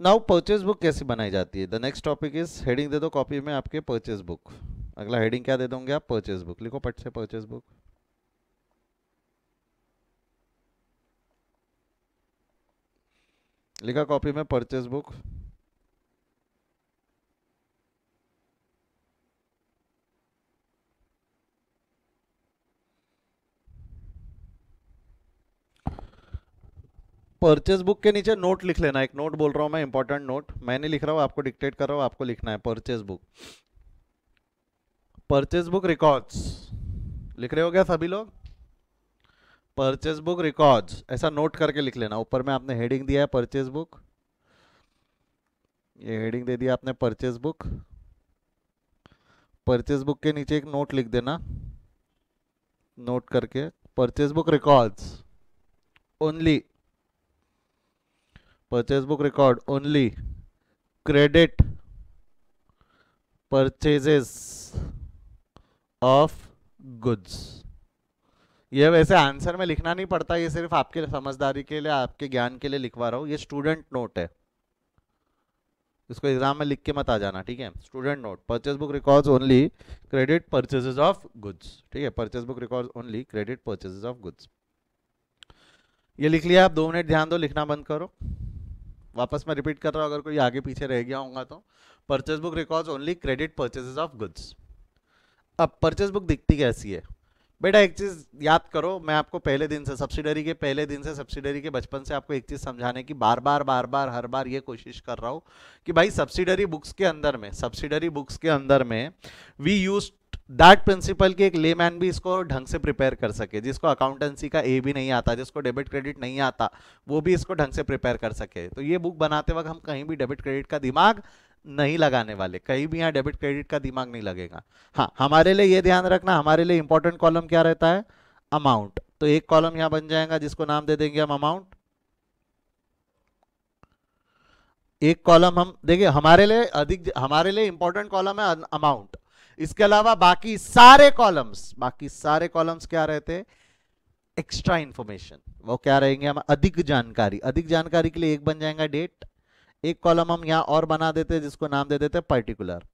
Now purchase book कैसे बनाई जाती है? The next topic is heading दे दो कॉपी में आपके परचेज बुक अगला हेडिंग क्या दे दोगे आप? परचेज बुक लिखो पट से परचेज बुक लिखा कॉपी में परचेज बुक परचेज बुक के नीचे नोट लिख लेना। एक नोट बोल रहा हूँ मैं इंपॉर्टेंट नोट मैं नहीं लिख रहा हूँ, आपको डिक्टेट कर रहा हूँ, आपको लिखना है purchase book purchase book records लिख रहे हो क्या सभी लोग? परचेज बुक रिकॉर्ड्स ऐसा नोट करके लिख लेना। ऊपर में आपने हेडिंग दिया है परचेज बुक ये हेडिंग दे दिया आपने परचेज बुक परचेज बुक के नीचे एक नोट लिख देना। नोट करके purchase book records only purchase book record only credit purchases of goods ये वैसे आंसर में लिखना नहीं पड़ता, ये सिर्फ़ आपके समझदारी के लिए, आपके ज्ञान के लिए लिखवा रहा हूँ। ये स्टूडेंट नोट है। इसको एग्ज़ाम में लिख के मत आ जाना, ठीक है? Student note purchase book records only credit purchases of goods ठीक है? Purchase book records only credit purchases of goods ये लिख लिया आप, दो मिनट ध्यान दो, लिखना बंद करो। वापस मैं रिपीट कर रहा हूँ, अगर कोई आगे पीछे रह गया होगा तो। Purchase book records only credit purchases of goods अब परचेज बुक दिखती कैसी है? बेटा एक चीज़ याद करो, मैं आपको पहले दिन से सब्सिडरी के पहले दिन से सब्सिडरी के बचपन से आपको एक चीज़ समझाने की बार बार बार बार, हर बार ये कोशिश कर रहा हूँ कि भाई सब्सिडरी बुक्स के अंदर में सब्सिडरी बुक्स के अंदर में वी यूज़ दैट प्रिंसिपल कि एक लेमैन भी इसको ढंग से प्रिपेयर कर सके, जिसको अकाउंटेंसी का ए भी नहीं आता, जिसको डेबिट क्रेडिट नहीं आता, वो भी इसको ढंग से प्रिपेयर कर सके। तो ये बुक बनाते वक्त हम कहीं भी डेबिट क्रेडिट का दिमाग नहीं लगाने वाले। कहीं भी यहाँ डेबिट क्रेडिट का दिमाग नहीं लगेगा। हाँ हमारे लिए ये ध्यान रखना, हमारे लिए इंपॉर्टेंट कॉलम क्या रहता है? अमाउंट तो एक कॉलम यहाँ बन जाएगा, जिसको नाम दे देंगे हम अमाउंट एक कॉलम हम, देखिए, हमारे लिए अधिक, हमारे लिए इंपॉर्टेंट कॉलम है अमाउंट इसके अलावा बाकी सारे कॉलम्स बाकी सारे कॉलम्स क्या रहते एक्स्ट्रा इंफॉर्मेशन वो क्या रहेंगे? हम अधिक जानकारी अधिक जानकारी के लिए एक बन जाएगा डेट एक कॉलम हम यहाँ और बना देते हैं, जिसको नाम दे देते पर्टिकुलर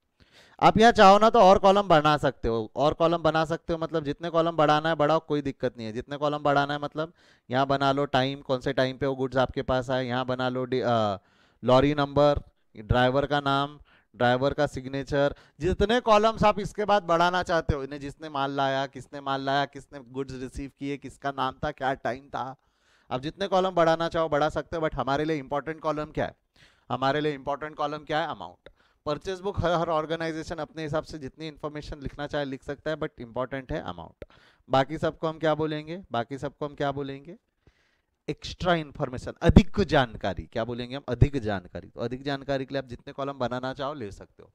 आप यहाँ चाहो ना तो और कॉलम बना सकते हो। और कॉलम बना सकते हो मतलब जितने कॉलम बढ़ाना है, बढ़ाओ, कोई दिक्कत नहीं है। जितने कॉलम बढ़ाना है मतलब यहाँ बना लो टाइम कौन से टाइम पे वो गुड्स आपके पास आए, यहाँ बना लो लॉरी नंबर ड्राइवर का नाम ड्राइवर का सिग्नेचर जितने कॉलम्स आप इसके बाद बढ़ाना चाहते हो, इन्हें जिसने माल लाया, किसने माल लाया, किसने गुड्स रिसीव किए, किसका नाम था, क्या टाइम था, आप जितने कॉलम बढ़ाना चाहो बढ़ा सकते हो बट हमारे लिए इंपॉर्टेंट कॉलम क्या है? हमारे लिए इंपॉर्टेंट कॉलम क्या है? अमाउंट परचेज बुक हर हर ऑर्गेनाइजेशन अपने हिसाब से जितनी इन्फॉर्मेशन लिखना चाहे लिख सकता है बट इंपॉर्टेंट है अमाउंट बाकी सबको हम क्या बोलेंगे? बाकी सबको हम क्या बोलेंगे? एक्स्ट्रा इंफॉर्मेशन अधिक जानकारी. क्या बोलेंगे हम? अधिक जानकारी. तो अधिक जानकारी के लिए आप जितने कॉलम बनाना चाहो ले सकते हो.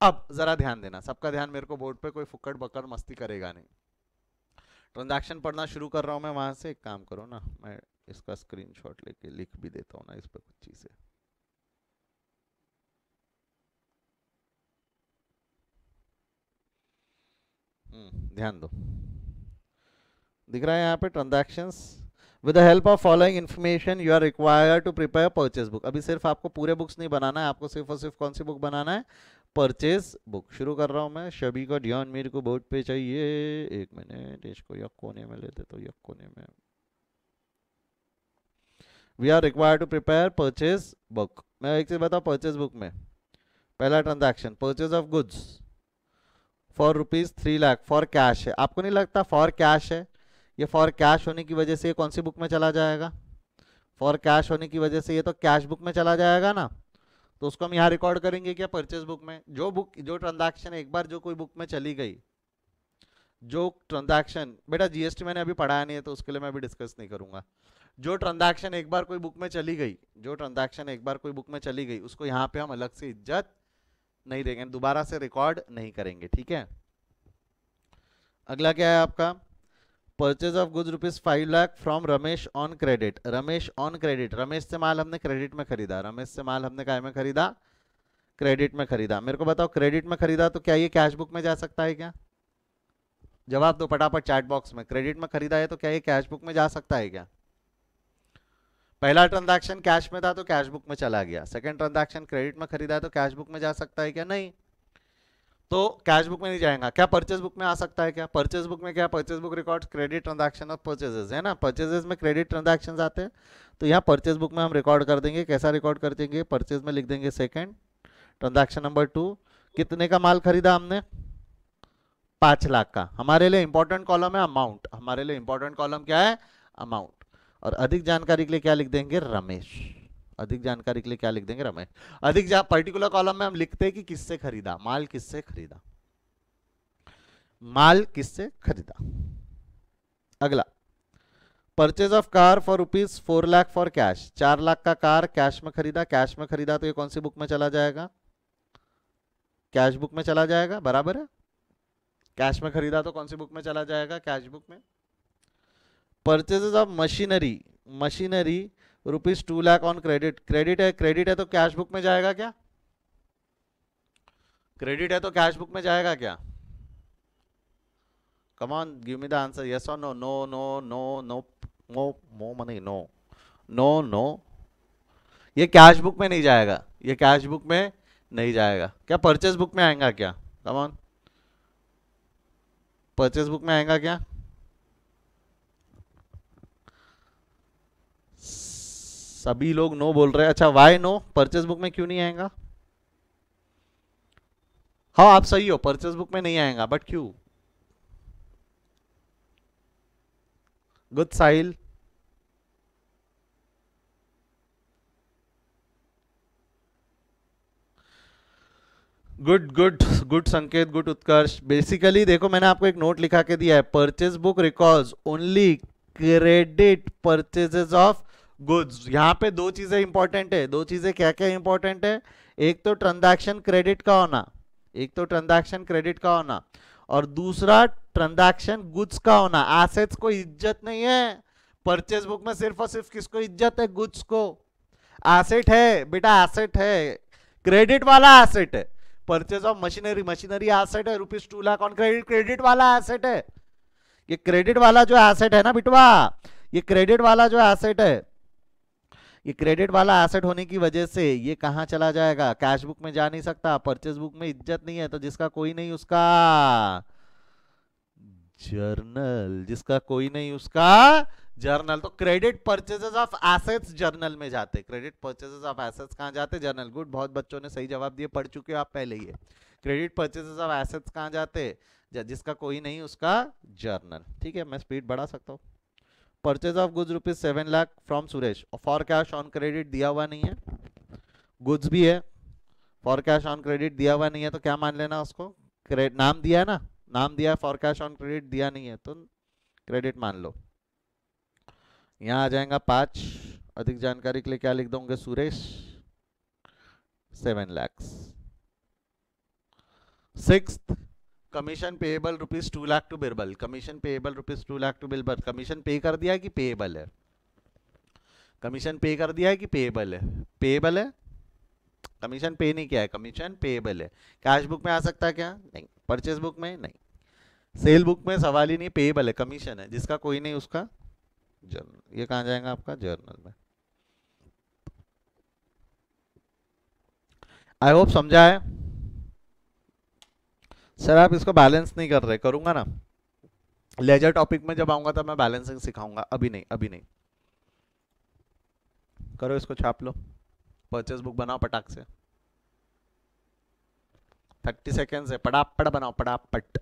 अब जरा ध्यान देना. सबका ध्यान मेरे को बोर्ड पे, कोई फुक्कड़ बकड़ मस्ती करेगा नहीं. ट्रांजैक्शन पढ़ना शुरू कर रहा हूँ मैं वहाँ से. एक काम करो ना, मैं इसका स्क्रीनशॉट लेके लिख भी देता हूँ ना इस पर कुछ चीज़ें. ध्यान दो। दिख रहा है यहाँ पे transactions with the help of following information you are require to prepare purchase book अभी सिर्फ़ आपको पूरे बुक्स नहीं बनाना है, आपको सिर्फ़ और सिर्फ़ कौन सी बुक बनाना है? परचेज बुक शुरू कर रहा हूँ मैं। शबी का ध्यान मेरे को बोर्ड पे चाहिए एक मिनट इसको यक कोने में लेते तो यक कोने में। We are require to prepare purchase book मैं एक चीज़ बताऊँ परचेज बुक में। पहला transaction purchase of goods for rupees three lakh for cash है। आपको नहीं लगता फॉर कैश है? ये फॉर कैश होने की वजह से ये कौन सी बुक में चला जाएगा? फॉर कैश होने की वजह से ये तो कैश बुक में चला जाएगा ना। तो उसको हम यहाँ रिकॉर्ड करेंगे क्या परचेज बुक में? जो बुक जो ट्रांजैक्शन एक बार जो कोई बुक में चली गई, जो ट्रांजैक्शन बेटा जीएसटी मैंने अभी पढ़ाया नहीं है तो उसके लिए मैं अभी डिस्कस नहीं करूँगा। जो ट्रांजैक्शन एक बार कोई बुक में चली गई, जो ट्रांजैक्शन एक बार कोई बुक में चली गई, उसको यहाँ पे हम अलग से इज़्ज़त नहीं देंगे, दोबारा से रिकॉर्ड नहीं करेंगे, ठीक है? अगला क्या है आपका? Purchase of goods rupees five lakh from Ramesh on credit Ramesh on credit Ramesh से माल हमने क्रेडिट में खरीदा। रमेश से माल हमने काय में खरीदा? क्रेडिट में खरीदा। मेरे को बताओ क्रेडिट में खरीदा तो क्या ये कैश बुक में जा सकता है क्या? जवाब दो पटापट चैट बॉक्स में। क्रेडिट में खरीदा है तो क्या ये कैश बुक में जा सकता है क्या? पहला ट्रांजैक्शन कैश में था तो कैश बुक में चला गया। सेकंड ट्रांजैक्शन क्रेडिट में खरीदा है तो कैश बुक में जा सकता है क्या? नहीं। तो कैश बुक में नहीं जाएगा। क्या परचेज बुक में आ सकता है क्या? परचेज बुक में क्या? Purchase book record credit transaction of purchases है ना? परचेजेस में क्रेडिट ट्रांजैक्शन आते हैं तो यहाँ परचेज बुक में हम रिकॉर्ड कर देंगे। कैसा रिकॉर्ड कर देंगे? परचेज में लिख देंगे सेकेंड ट्रांजैक्शन नंबर टू कितने का माल खरीदा हमने? पाँच लाख का। हमारे लिए इंपॉर्टेंट कॉलम है अमाउंट हमारे लिए इंपॉर्टेंट कॉलम क्या है? अमाउंट और अधिक जानकारी के लिए क्या लिख देंगे? रमेश। अधिक जानकारी के लिए क्या लिख देंगे? रमेश। अधिक पर्टिकुलर कॉलम में हम लिखते हैं कि किससे खरीदा? माल किससे खरीदा? माल किससे खरीदा? अगला। Purchase of car for rupees four lakh for cash चार लाख का कार कैश में खरीदा। कैश में खरीदा तो ये कौन सी बुक में चला जाएगा? कैश बुक में चला जाएगा? बराबर है? कैश में खरीदा तो कौन सी बुक में चला जाएगा? कैश बुक में। Purchases of machinery machinery rupees two lakh on credit credit है क्रेडिट है तो कैश बुक में जाएगा क्या? क्रेडिट है तो कैश बुक में जाएगा क्या? Come on give me the answer yes और no no no no no more no money no no no ये कैश बुक में नहीं जाएगा. ये कैश बुक में नहीं जाएगा. क्या परचेज बुक में आएगा क्या? कमॉन परचेज बुक में आएगा क्या? सभी लोग नो बोल रहे हैं। अच्छा वाई नो परचेस बुक में क्यों नहीं आएगा? हाँ आप सही हो परचेज बुक में नहीं आएगा बट क्यों? Good Sahil good good good Sanket good Utkarsh. Basically देखो, मैंने आपको एक नोट लिखा के दिया है। Purchase book records only credit purchases of goods यहाँ पे दो चीज़ें इंपॉर्टेंट है। दो चीज़ें क्या क्या इंपॉर्टेंट है? एक तो ट्रांजैक्शन क्रेडिट का होना। एक तो ट्रांजैक्शन क्रेडिट का होना। और दूसरा ट्रांजैक्शन गुड्स का होना। एसेट्स को इज़्ज़त नहीं है। परचेज बुक में सिर्फ़ और सिर्फ़ किसको इज़्ज़त है? गुड्स को। एसेट है। बेटा एसेट है। क्रेडिट वाला एसेट है। Purchase of machinery machinery asset है। Rupees two lakh on credit credit वाला एसेट है। ये क्रेडिट वाला जो एसेट है ना बिटवा, ये क्रेडिट वाला जो एसेट है ये क्रेडिट वाला एसेट होने की वजह से ये कहाँ चला जाएगा? कैश बुक में जा नहीं सकता परचेज बुक में इज़्ज़त नहीं है तो जिसका कोई नहीं उसका जर्नल जिसका कोई नहीं उसका जर्नल तो credit purchases of assets journal में जाते क्रेडिट परचेजेस ऑफ़ एसेट्स कहाँ जाते? जर्नल गुड बहुत बच्चों ने सही जवाब दिए, पढ़ चुके हो आप पहले ही। क्रेडिट परचेजेस ऑफ़ एसेट्स कहाँ जाते? जिसका कोई नहीं उसका जर्नल ठीक है, मैं स्पीड बढ़ा सकता हूँ। Purchase of goods rupees seven lakh from Suresh for cash on credit दिया हुआ नहीं है। गुड्स भी है। फॉर कैश ऑन क्रेडिट दिया हुआ नहीं है तो क्या मान लेना उसको? क्रेडिट नाम दिया है ना? नाम दिया फॉर कैश ऑन क्रेडिट दिया नहीं है तो क्रेडिट मान लो। यहाँ आ जाएगा पाँच। अधिक जानकारी के लिए क्या लिख दोगे Suresh? Seven lakhs six commission payable rupees two lakh to Birbal commission payable rupees two lakh to Birbal commission pay कर दिया कि पेएबल है? कमीशन पे कर दिया है कि पेएबल है? पेएबल है? कमीशन पे नहीं किया है कमीशन पेएबल है. कैश बुक में आ सकता है क्या? नहीं. परचेज बुक में? नहीं. सेल बुक में सवाल ही नहीं पेएबल है कमीशन है. जिसका कोई नहीं, उसका जर्नल ये कहा जाएगा आपका? जर्नल में. आई होप समझा है? सर आप इसको बैलेंस नहीं कर रहे, करूँगा ना? लेजर टॉपिक में जब आऊँगा तब मैं बैलेंसिंग सिखाऊँगा। अभी नहीं अभी नहीं। करो इसको छाप लो। परचेस बुक बनाओ पटाख से। थर्टी सेकेंड से पटापट बनाओ पटापट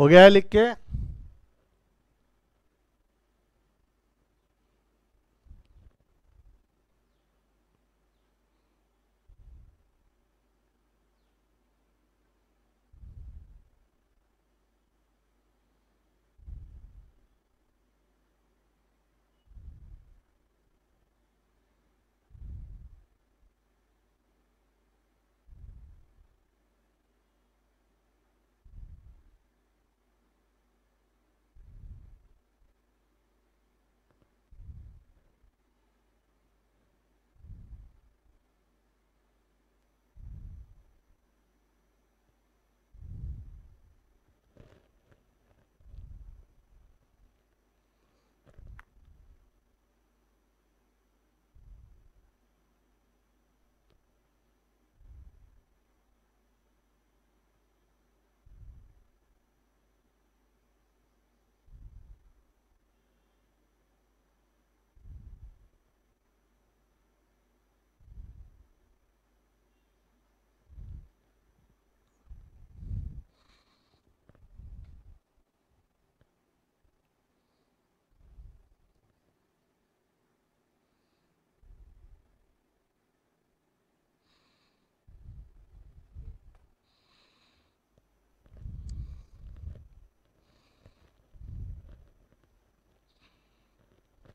हो गया है लिख के।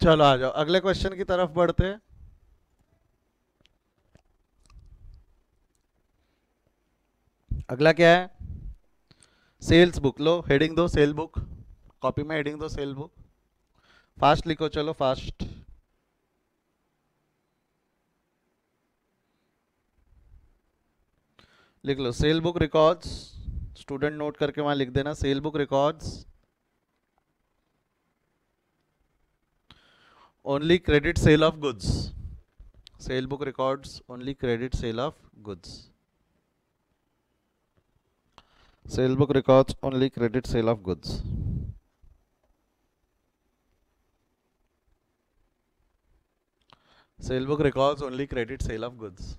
चलो आ जाओ, अगले क्वेश्चन की तरफ़ बढ़ते हैं। अगला क्या है? सेल्स बुक लो हेडिंग दो सेल बुक कॉपी में हेडिंग दो सेल बुक फास्ट लिखो, चलो फास्ट लिख लो sale book records student note करके वहाँ लिख देना sale book records only credit sale of goods. Sale book records only credit sale of goods. Sale book records only credit sale of goods. Sale book records only credit sale of goods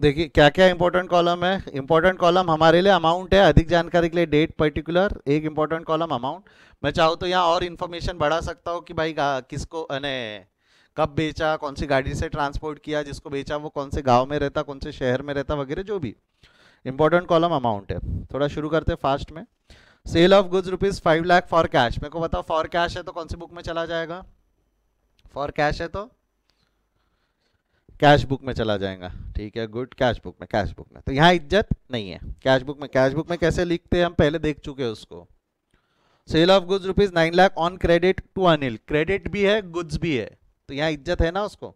देखिए क्या क्या important column है? Important column हमारे लिए amount है, अधिक जानकारी के लिए डेट पर्टिकुलर एक इंपॉर्टेंट कॉलम अमाउंट मैं चाहूँ तो यहाँ और इन्फॉर्मेशन बढ़ा सकता हूँ कि भाई किसको, अने, कब बेचा, कौन सी गाड़ी से ट्रांसपोर्ट किया, जिसको बेचा, वो कौन से गाँव में रहता, कौन से शहर में रहता, वगैरह जो भी. इंपॉर्टेंट कॉलम अमाउंट है. थोड़ा शुरू करते फास्ट में. Sale of goods rupees five lakh for cash मेरे को बताओ फॉर कैश है तो कौन सी बुक में चला जाएगा? फॉर कैश है तो? कैश बुक में चला जाएगा, ठीक है? गुड, कैश बुक में, कैश बुक में। तो यहाँ इज़्ज़त नहीं है। कैश बुक में, कैश बुक में कैसे लिखते हैं? हम पहले देख चुके हैं उसको। Sale of goods rupees nine lakh on credit to Anil. Credit भी है, गुड्स भी है। तो यहाँ इज़्ज़त है ना उसको?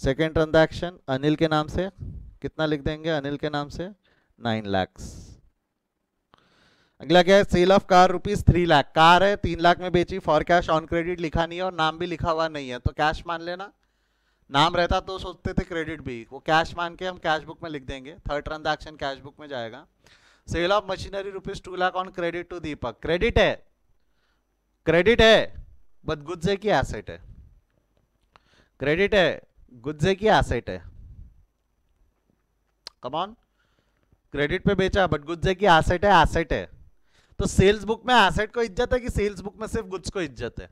सेकेंड ट्रांजैक्शन, अनिल के नाम से। कितना लिख देंगे अनिल के नाम से? नाइन लैक्स अगला क्या है? Sale of car rupees three lakh. Car है, तीन लाख में बेची, फॉर कैश, ऑन क्रेडिट लिखा नहीं है और नाम भी लिखा हुआ नहीं है। तो कैश मान लेना। नाम रहता तो सोचते थे क्रेडिट भी। वो कैश मान के हम कैश बुक में लिख देंगे। थर्ड ट्रांजैक्शन कैश बुक में जाएगा। Sale of machinery rupees two lakh on credit to Deepak credit है। क्रेडिट है बट है कि एसेट है? क्रेडिट है गुज्जे की एसेट है? कमॉन क्रेडिट पे बेचा बट है कि एसेट है एसेट है। तो सेल्स बुक में एसेट को इज़्ज़त है कि सेल्स बुक में सिर्फ़ गुड्स को इज़्ज़त है?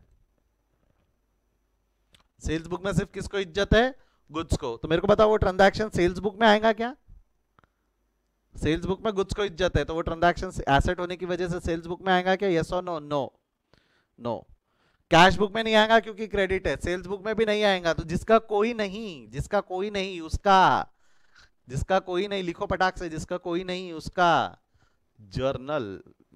सेल्स बुक में सिर्फ़ किसको इज़्ज़त है? गुड्स को। तो मेरे को बताओ, वो ट्रांजैक्शन सेल्स बुक में आएगा क्या? सेल्स बुक में गुड्स को इज़्ज़त है तो वो ट्रांजैक्शन एसेट होने की वजह से सेल्स बुक में आएगा क्या? यस और no no no cash book में नहीं आएगा क्योंकि क्रेडिट है। सेल्स बुक में भी नहीं आएगा तो जिसका कोई नहीं, जिसका कोई नहीं, उसका, जिसका कोई नहीं, लिखो पटाख से, जिसका कोई नहीं, उसका जर्नल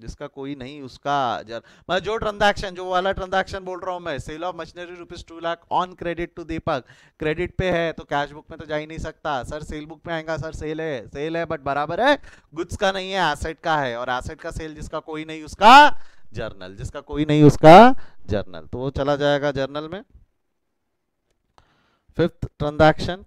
जिसका कोई नहीं, उसका जर, मैं जो ट्रांजैक्शन जो वाला ट्रांजैक्शन बोल रहा हूँ मैं sale of machinery rupees two lakh on credit to Deepak credit पे है तो कैश बुक में तो जा ही नहीं सकता। सर सेल बुक में आएगा सर सेल है सेल है बट बराबर है गुड्स का नहीं है एसेट का है, और एसेट का सेल जिसका कोई नहीं, उसका जर्नल जिसका कोई नहीं, उसका जर्नल तो वो चला जाएगा जर्नल में. Fifth transaction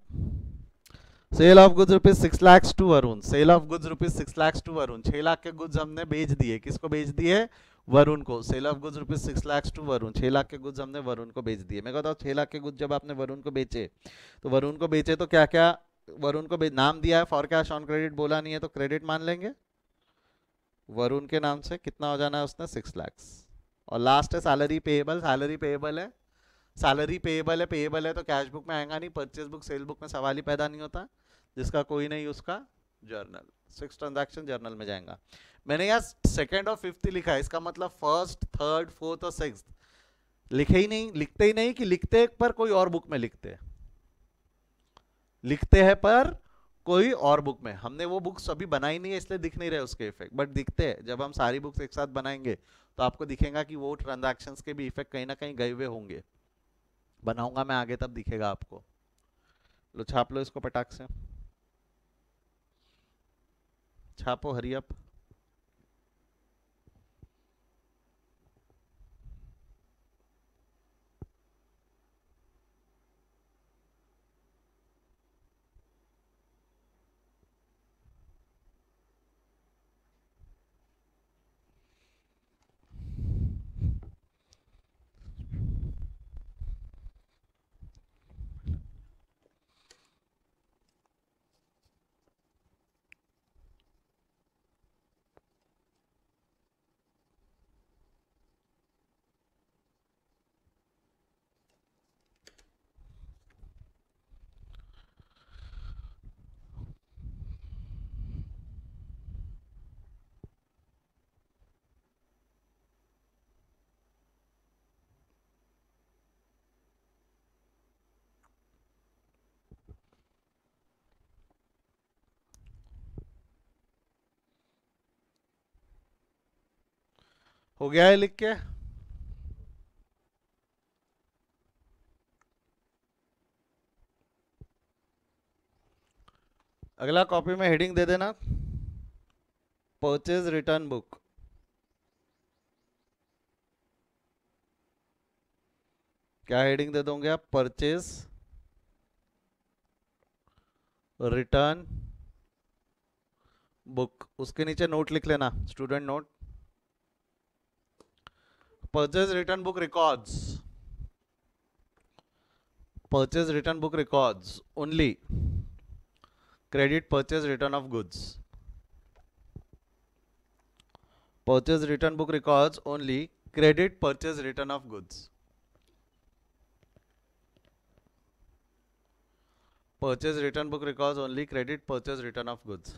sale of goods rupees six lakhs to Varun. Sale of goods rupees six lakhs to Varun. छह लाख के गुड्स हमने बेच दिए। किसको बेच दिए? वरुण को। Sale of goods rupees six lakhs to Varun. छह लाख के गुड्स हमने वरुण को बेच दिए। मैं कहता हूँ, छह लाख के गुड्स जब आपने वरुण को बेचे तो वरुण को बेचे तो क्या क्या वरुण को नाम दिया है फॉर कैश ऑन क्रेडिट बोला नहीं है तो क्रेडिट मान लेंगे। वरुण के नाम से कितना हो जाना है उसने? सिक्स लैक्स और लास्ट है सैलरी पेएबल सैलरी पेएबल है सैलरी पेएबल है पेएबल है तो कैश बुक में आएगा नहीं परचेज बुक सेल बुक में सवाल ही पैदा नहीं होता, जिसका कोई नहीं, उसका जर्नल सिक्स ट्रांजैक्शन जर्नल में जाएगा। मैंने यहाँ सेकेंड और फिफ्थ लिखा है, इसका मतलब फ़र्स्ट थर्ड फोर्थ और सिक्स लिखे ही नहीं, लिखते ही नहीं कि लिखते पर कोई और बुक में लिखते लिखते हैं पर कोई और बुक में। हमने वो बुक्स अभी बनाई नहीं है, इसलिए दिख नहीं रहे उसके इफ़ेक्ट बट दिखते हैं। जब हम सारी बुक्स एक साथ बनाएँगे तो आपको दिखेगा कि वो ट्रांजैक्शंस के भी इफ़ेक्ट कहीं ना कहीं गए हुए होंगे। बनाऊँगा मैं आगे, तब दिखेगा आपको। लो, छाप लो इसको पटाख से। छापो, हरी हरियप हो गया है लिख के? अगला कॉपी में हेडिंग दे देना। परचेज रिटर्न बुक क्या हेडिंग दे दोगे आप? परचेज रिटर्न बुक उसके नीचे नोट लिख लेना। Student note purchase return book records purchase return book records only credit purchase return of goods purchase return book records only credit purchase return of goods purchase return book records only credit purchase return of goods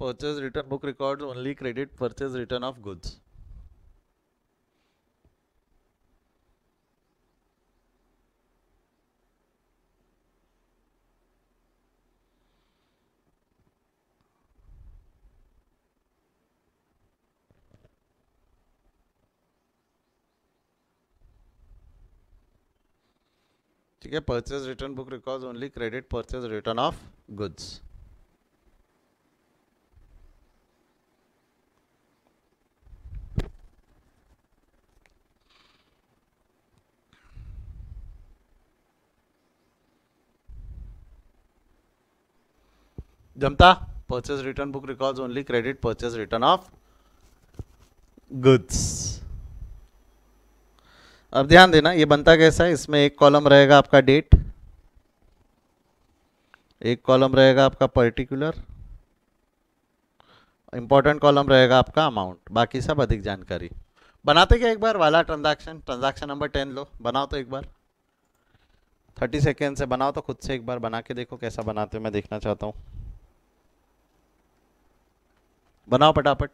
purchase return book records only credit purchase return of goods. ठीक है purchase return book record only credit purchase return of goods जमता purchase return book records only credit purchase return of goods अब ध्यान देना, ये बनता कैसा है? इसमें एक कॉलम रहेगा आपका डेट एक कॉलम रहेगा आपका पर्टिकुलर इंपॉर्टेंट कॉलम रहेगा आपका अमाउंट बाकी सब अधिक जानकारी। बनाते क्या एक बार? वाला ट्रांजैक्शन ट्रांजैक्शन नंबर टेन लो, बनाओ तो एक बार। थर्टी सेकेंड से बनाओ तो खुद से एक बार बना के देखो कैसा बनाते हो, मैं देखना चाहता हूँ। बनाओ पटापट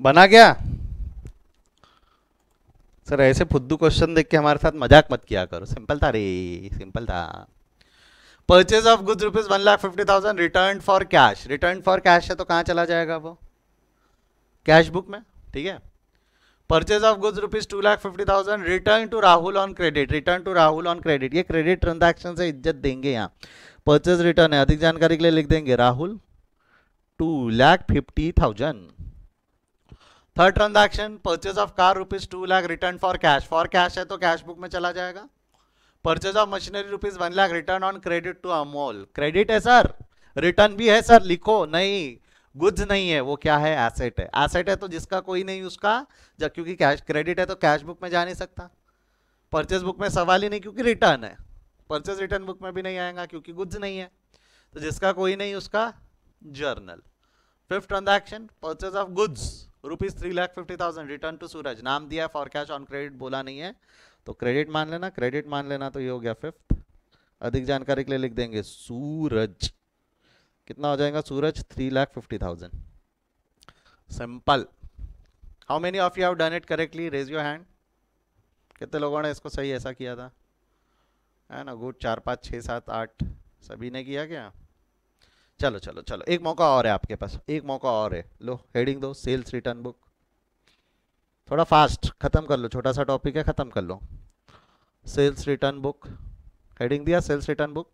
बना गया सर, ऐसे फुद्दू क्वेश्चन देख के हमारे साथ मज़ाक मत किया करो। सिंपल था रे सिंपल था। Purchase of goods rupees one lakh fifty thousand return for cash return for cash है तो कहाँ चला जाएगा वो? कैश बुक में? ठीक है। Purchase of goods rupees two lakh fifty thousand return to Rahul on credit return to Rahul on credit ये क्रेडिट ट्रांजैक्शन से इज़्ज़त देंगे यहाँ। परचेज रिटर्न है। अधिक जानकारी के लिए लिख देंगे। Rahul two lakh fifty thousand third transaction purchase of car rupees two lakh return for cash for cash है तो कैश बुक में चला जाएगा। Purchase of machinery rupees one lakh return on credit to Amol credit है sir return भी है sir लिखो, नहीं। गुड्स नहीं है, वो क्या है? एसेट है। एसेट है तो जिसका कोई नहीं, उसका जब क्योंकि कैश क्रेडिट है तो कैश बुक में जा नहीं सकता। परचेज बुक में सवाल ही नहीं, क्योंकि रिटर्न है। परचेज रिटर्न बुक में भी नहीं आएगा, क्योंकि गुड्स नहीं है। तो जिसका कोई नहीं, उसका journal fifth transaction purchase of goods rupees three lakh fifty thousand return to Suraj नाम दिया फॉर कैश ऑन क्रेडिट बोला नहीं है। तो क्रेडिट मान लेना क्रेडिट मान लेना तो ये हो गया फिफ्थ अधिक जानकारी के लिए लिख देंगे सूरज। कितना हो जाएगा Suraj? Three lakh fifty thousand simple how many of you have done it correctly raise your hand कितने लोगों ने इसको सही ऐसा किया था? है ना गुड चार, पाँच छः सात, आठ। सभी ने किया क्या? चलो चलो चलो। एक मौका और है आपके पास। एक मौका और है। लो हेडिंग दो सेल्स रिटर्न बुक थोड़ा फास्ट खत्म कर लो। छोटा सा टॉपिक है, खत्म कर लो। सेल्स रिटर्न बुक हेडिंग दिया सेल्स रिटर्न बुक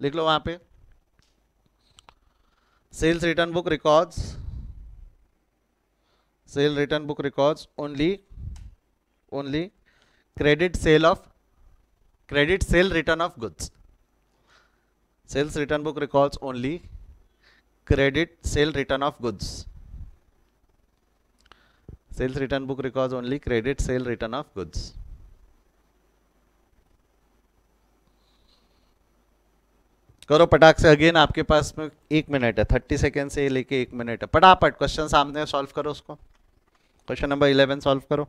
लिख लो वहाँ पे। Sales return book records sale return book records only only credit sale of credit sale return of goods sales return book records only credit sale return of goods sales return book records only credit sale return of goods करो पटाख से again आपके पास में एक minute है thirty second से लेके एक minute है पटापट क्वेश्चन सामने सॉल्व करो उसको क्वेश्चन नंबर इलेवन सॉल्व करो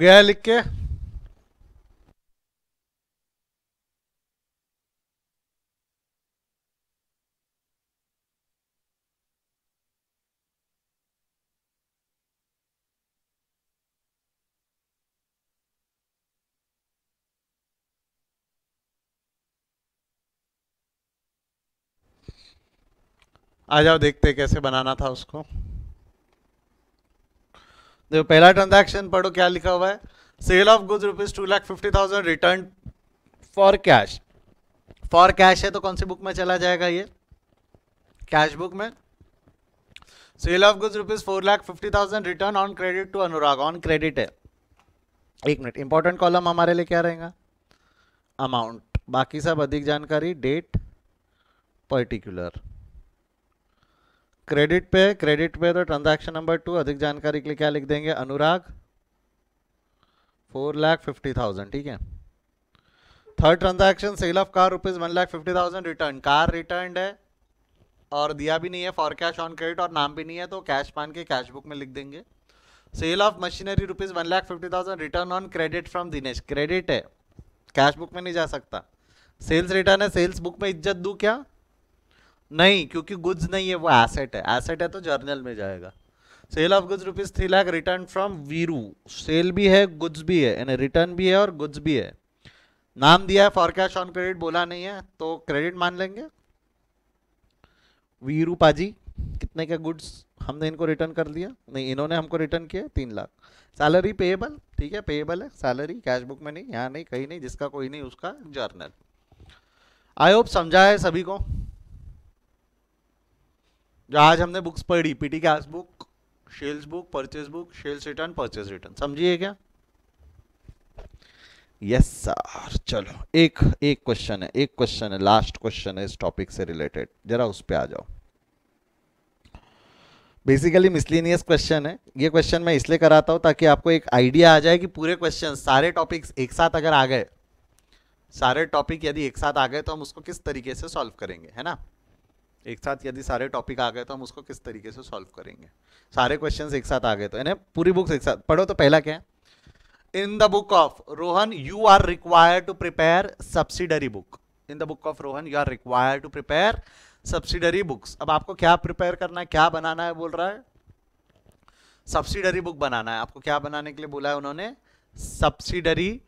गया लिख के आ जाओ देखते कैसे बनाना था उसको। देखो, पहला ट्रांजैक्शन पढ़ो, क्या लिखा हुआ है? Sale of goods rupees two lakh fifty thousand return for cash for cash है तो कौन सी बुक में चला जाएगा ये? कैश बुक में। Sale of goods rupees four lakh fifty thousand return on credit to Anurag on credit है। एक मिनट इंपॉर्टेंट कॉलम हमारे लिए क्या रहेगा? अमाउंट बाकी सब अधिक जानकारी डेट पर्टिकुलर क्रेडिट पे क्रेडिट पे तो ट्रांजैक्शन नंबर टू अधिक जानकारी के लिए क्या लिख देंगे? Anurag? Four lakh fifty thousand ठीक है? Third transaction sale of car rupees one lakh fifty thousand return car return है, और दिया भी नहीं है फॉर कैश ऑन क्रेडिट और नाम भी नहीं है तो कैश मान के कैश बुक में लिख देंगे। Sale of machinery rupees one lakh fifty thousand return on credit from Dinesh credit है कैश बुक में नहीं जा सकता। सेल्स रिटर्न है सेल्स बुक में इज़्ज़त दू क्या? नहीं, क्योंकि गुड्स नहीं है, वो एसेट है। एसेट है तो जर्नल में जाएगा। Sale of goods rupees three lakh return from Veeru sale भी है गुड्स भी है, यानी रिटर्न भी है और गुड्स भी है। नाम दिया है फॉर कैश ऑन क्रेडिट बोला नहीं है तो क्रेडिट मान लेंगे। वीरू पाजी कितने के गुड्स हमने इनको रिटर्न कर दिया? नहीं, इन्होंने हमको रिटर्न किया तीन लाख। सैलरी पेएबल ठीक है पेएबल है सैलरी कैश बुक में नहीं, यहाँ नहीं, कहीं नहीं, जिसका कोई नहीं, उसका जर्नल आई होप समझा है सभी को। जो आज हमने बुक्स पढ़ी petty cash book sales book purchase book sales return purchase return समझिए क्या? यस सर चलो, एक एक क्वेश्चन है, एक क्वेश्चन है लास्ट क्वेश्चन है इस टॉपिक से रिलेटेड जरा उस पर आ जाओ. बेसिकली मिसलिनियस क्वेश्चन है. ये क्वेश्चन मैं इसलिए कराता हूँ ताकि आपको एक आइडिया आ जाए कि पूरे क्वेश्चन सारे टॉपिक्स एक साथ अगर आ गए, सारे टॉपिक यदि एक साथ आ गए तो हम उसको किस तरीके से सॉल्व करेंगे, है ना? एक साथ यदि सारे टॉपिक आ गए तो हम उसको किस तरीके से सॉल्व करेंगे? सारे क्वेश्चंस एक साथ आ गए तो यानी पूरी बुक्स एक साथ, पढ़ो तो पहला क्या है? In the book of Rohan you are required to prepare subsidiary book in the book of Rohan you are required to prepare subsidiary books अब आपको क्या प्रिपेयर करना है, क्या बनाना है बोल रहा है? सब्सिडरी बुक बनाना है। आपको क्या बनाने के लिए बोला है उन्होंने? सब्सिडरी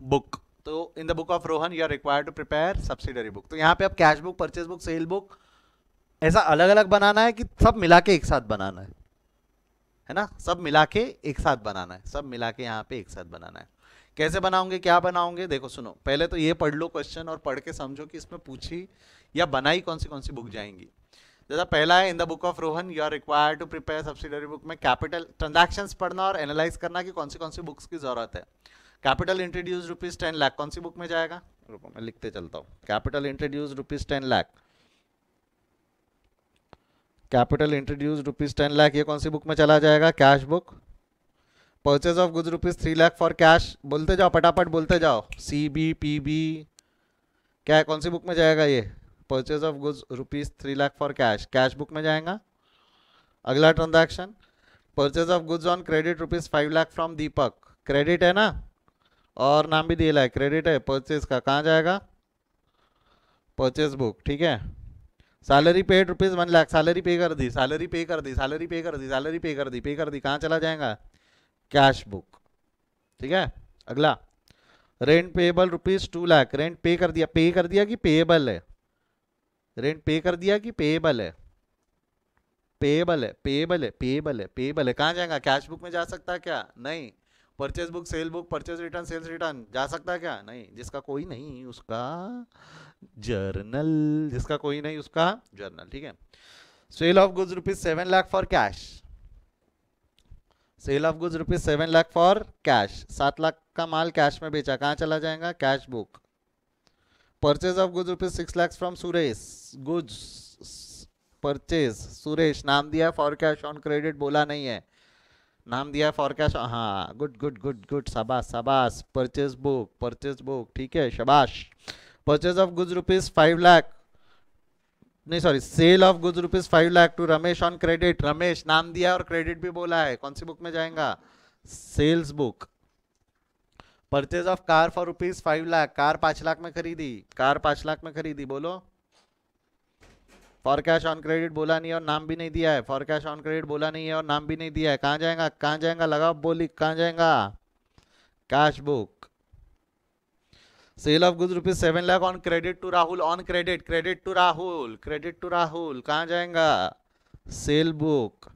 बुक तो in the book of Rohan you are required to prepare subsidiary book तो यहाँ पे अब cash book purchase book sale book ऐसा अलग अलग बनाना है कि सब मिला के एक साथ बनाना है। है ना? सब मिला के एक साथ बनाना है। सब मिला के यहाँ पे एक साथ बनाना है। कैसे बनाओगे? क्या बनाओगे? देखो, सुनो, पहले तो ये पढ़ लो क्वेश्चन और पढ़ के समझो कि इसमें पूछी या बनाई कौन सी कौन सी बुक जाएँगी। जैसा पहला है in the book of Rohan you are required to prepare subsidiary book में कैपिटल ट्रांजेक्शन पढ़ना और एनालाइज करना कि कौन सी कौन सी बुक्स की ज़रूरत है। Capital introduce rupees ten lakh कौन सी बुक में जाएगा? रुको, मैं लिखते चलता हूँ। Capital introduce rupees ten lakh capital introduce rupees ten lakh ये कौन सी बुक में चला जाएगा? Cash book purchase of goods rupees three lakh for cash बोलते जाओ पटापट बोलते जाओ. सी बी पी बी क्या है, कौन सी बुक में जाएगा ये? Purchase of goods rupees three lakh for cash cash book में जाएगा. अगला transaction purchase of goods on credit rupees five lakh from Deepak credit है ना? और नाम भी दिया है क्रेडिट है परचेज का. कहाँ जाएगा? परचेज बुक ठीक है? Salary paid rupees one lakh salary pay कर दी सैलरी पे कर दी सैलरी पे कर दी सैलरी पे कर दी पे कर दी, कहाँ चला जाएगा? कैश बुक ठीक है? अगला। Rent payable rupees two lakh rent pay कर दिया पे कर दिया कि पेएबल है? रेंट पे कर दिया कि पेएबल है? पेएबल है पेएबल है पेएबल है पेएबल है। कहाँ जाएगा? कैश बुक में जा सकता क्या? नहीं। Purchase book sale book purchase return sales return जा सकता है क्या? नहीं, जिसका कोई नहीं, उसका जर्नल जिसका कोई नहीं, उसका जर्नल ठीक है? Sale of goods rupees seven lakh for cash sale of goods rupees seven lakh for cash सात लाख का माल कैश में बेचा, कहाँ चला जाएगा? Cash book purchase of goods rupees six lakh from Suresh goods purchase Suresh नाम दिया फॉर कैश ऑन क्रेडिट बोला नहीं है। नाम दिया है फॉर कैश हाँ गुड गुड गुड गुड शाबाश शाबाश परचेज बुक परचेज बुक ठीक है, शबाश। Purchase of goods rupees five lakh नहीं sorry sale of goods rupees five lakh to Ramesh on credit Ramesh नाम दिया और क्रेडिट भी बोला है, कौन सी बुक में जाएगा? Sales book purchase of car for rupees five lakh car पाँच लाख में खरीदी कार पाँच लाख में खरीदी, बोलो। फॉर कैश ऑन क्रेडिट बोला नहीं और नाम भी नहीं दिया है। फॉर कैश ऑन क्रेडिट बोला नहीं है और नाम भी नहीं दिया है। कहाँ जाएगा? कहाँ जाएगा? लगाओ, बोली, कहाँ जाएगा? Cash book sale of goods rupees seven lakh on credit to Rahul on credit credit to Rahul credit to Rahul कहाँ जाएगा? Sale book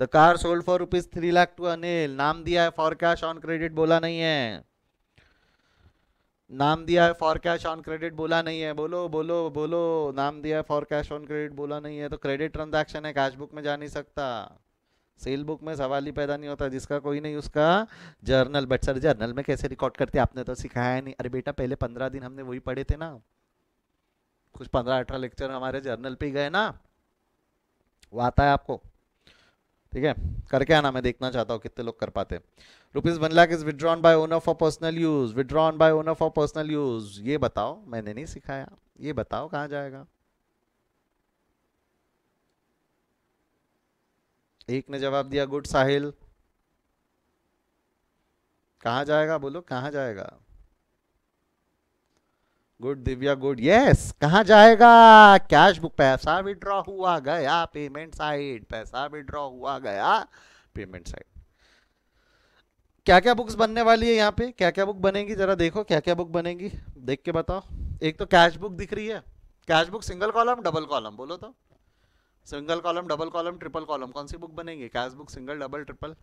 the car sold for rupees three lakh to Anil नाम दिया है for cash on credit बोला नहीं है। नाम दिया है फॉर कैश ऑन क्रेडिट बोला नहीं है। बोलो बोलो बोलो, नाम दिया है फॉर कैश ऑन क्रेडिट बोला नहीं है तो क्रेडिट ट्रांजैक्शन है कैश बुक में जा नहीं सकता। सेल बुक में सवाल ही पैदा नहीं होता, जिसका कोई नहीं, उसका जर्नल बट सर जर्नल में कैसे रिकॉर्ड करते आपने तो सिखाया नहीं। अरे बेटा, पहले पंद्रह दिन हमने वही पढ़े थे ना। कुछ पंद्रह, अठारह लेक्चर हमारे जर्नल पे गए ना। वो आता है आपको। ठीक है? करके आना, मैं देखना चाहता हूँ कितने लोग कर पाते rupees one lakh is withdrawn by owner for personal use withdrawn by owner for personal use ये बताओ, मैंने नहीं सिखाया। ये बताओ कहाँ जाएगा? एक ने जवाब दिया, गुड साहिल। कहा जाएगा? बोलो, कहा जाएगा? गुड दिव्या गुड यस कहा जाएगा? कैश बुक पैसा विड्रॉ हुआ गया पेमेंट साइड पैसा विड्रॉ हुआ गया पेमेंट साइड क्या क्या बुक्स बनने वाली है यहाँ पे? क्या क्या बुक बनेगी? जरा देखो क्या क्या बुक बनेगी? देख के बताओ. एक तो कैश बुक दिख रही है. Cash book single column double column बोलो तो. Single column double column triple column कौन सी बुक बनेगी? Cash book single double triple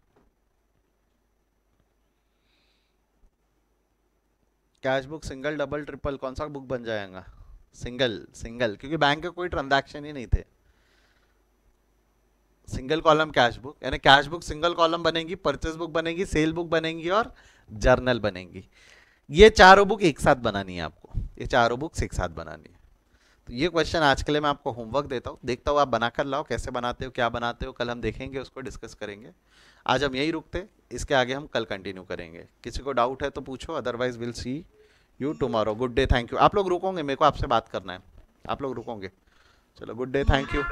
cash book single, double, triple, कौन सा बुक बन जाएगा? सिंगल सिंगल, क्योंकि बैंक के कोई ट्रांजैक्शन ही नहीं थे। सिंगल कॉलम कैश बुक यानी कैश बुक सिंगल कॉलम बनेगी परचेज बुक बनेगी सेल बुक बनेगी और जर्नल बनेगी। ये चारों बुक एक साथ बनानी है आपको। ये चारों बुक्स एक साथ बनानी है। तो ये क्वेश्चन आज के लिए मैं आपको होमवर्क देता हूँ। देखता हूँ आप बनाकर लाओ, कैसे बनाते हो, क्या बनाते हो, कल हम देखेंगे, उसको डिस्कस करेंगे। आज हम यही रुकते इसके आगे हम कल कंटिन्यू करेंगे। किसी को डाउट है तो पूछो otherwise will see you tomorrow good day thank you आप लोग रुकोगे? मेरे को आपसे बात करना है। आप लोग रुकोगे? चलो गुड डे थैंक यू